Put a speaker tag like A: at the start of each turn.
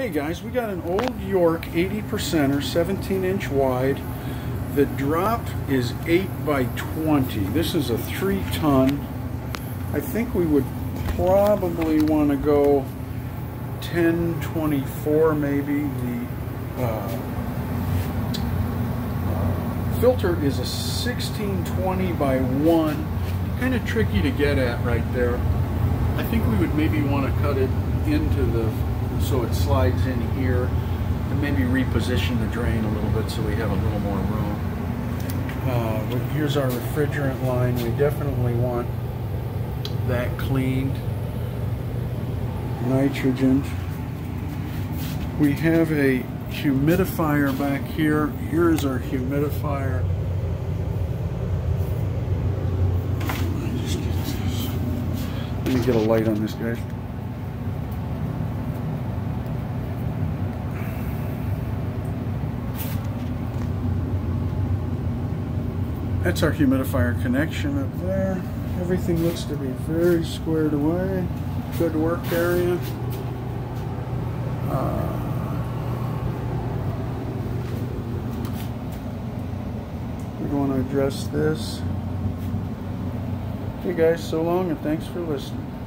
A: Hey guys, we got an old York 80%er, 17 inch wide. The drop is 8 by 20. This is a 3 ton. I think we would probably want to go 1024 maybe. The uh, uh, filter is a 1620 by 1. Kind of tricky to get at right there. I think we would maybe want to cut it into the so it slides in here and maybe reposition the drain a little bit so we have a little more room. Uh, here's our refrigerant line. We definitely want that cleaned. Nitrogen. We have a humidifier back here. Here's our humidifier. Let me get a light on this, guys. That's our humidifier connection up there. Everything looks to be very squared away. Good work area. Uh, we want to address this. Okay guys, so long and thanks for listening.